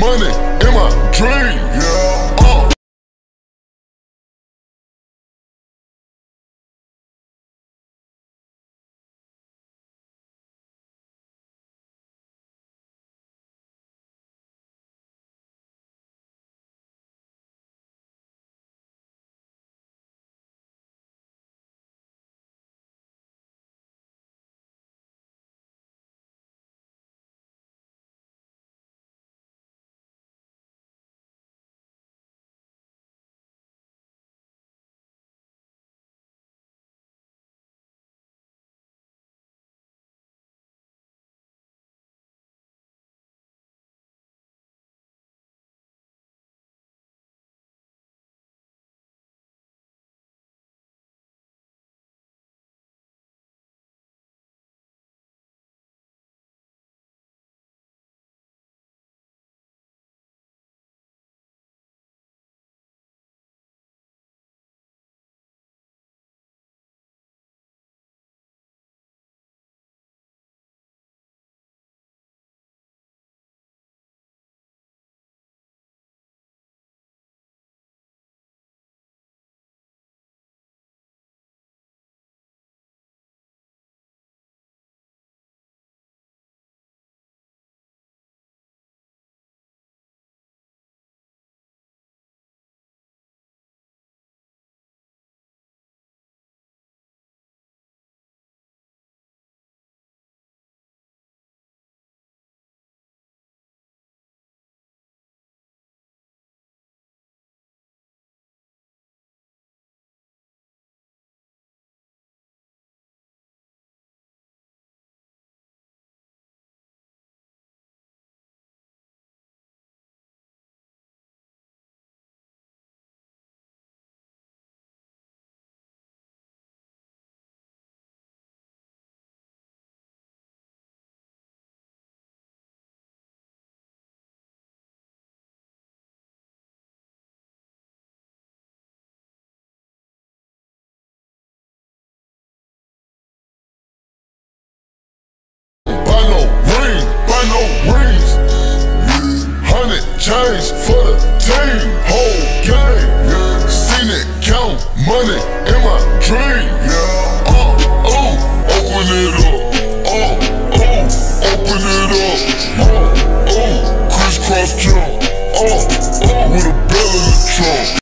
money in my dream. change for the team. Whole game, yeah. Seen it, count money in my dream. Yeah. Uh, oh, open it up. Uh, oh, open it up. Uh, oh, crisscross jump. Oh oh, with a bell in the trunk.